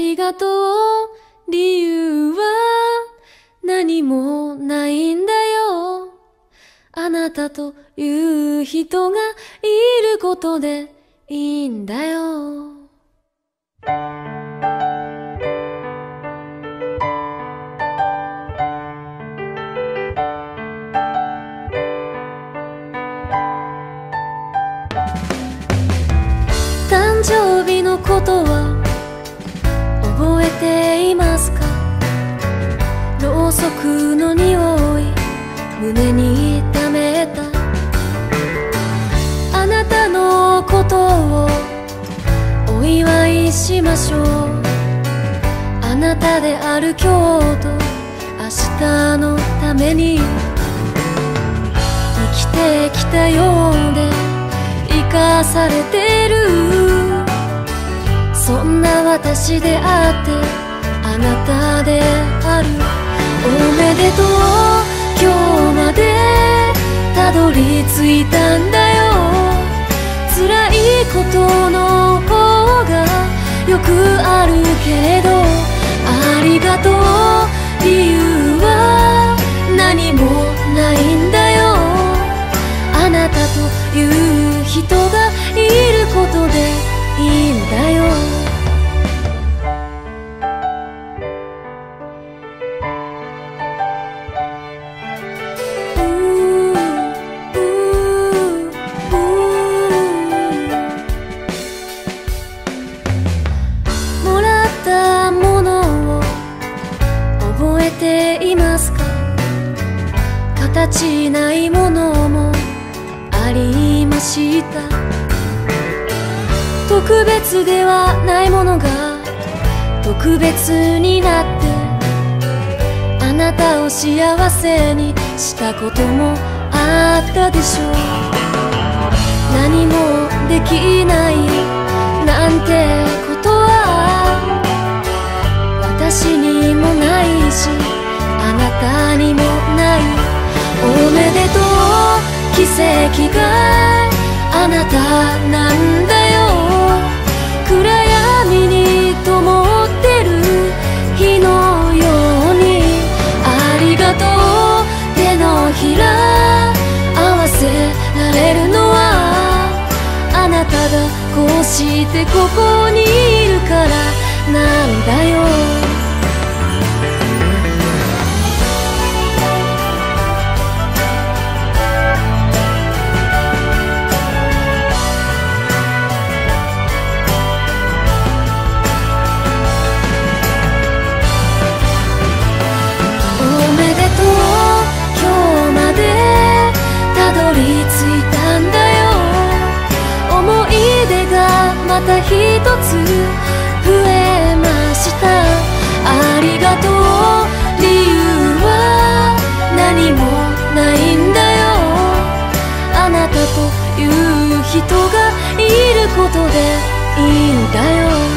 りがとう。理由は何もないんだよ。あなたという人がいることでいいんだよ。誕生日のことはろうそくの匂い胸に溜めた。あなたのことをお祝いしましょう。あなたである今日と明日のために。生きてきたようで生かされてる。そんな私であってあなたである。めでとう今日までたどり着いたんだよ。辛いことの方がよくあるけどありがとう理由は何もないんだよ。あなたという人がいることでいい形ないものもありました。特別ではないものが特別になってあなたを幸せにしたこともあったでしょう。何もできないなんて奇跡があなたなんだよ。暗闇に灯ってる日のようにありがとう。手のひら合わせられるのはあなたがこうしてここにいるからなんだよ。また一つ増えました。ありがとう。理由は何もないんだよ。あなたという人がいることでいいんだよ。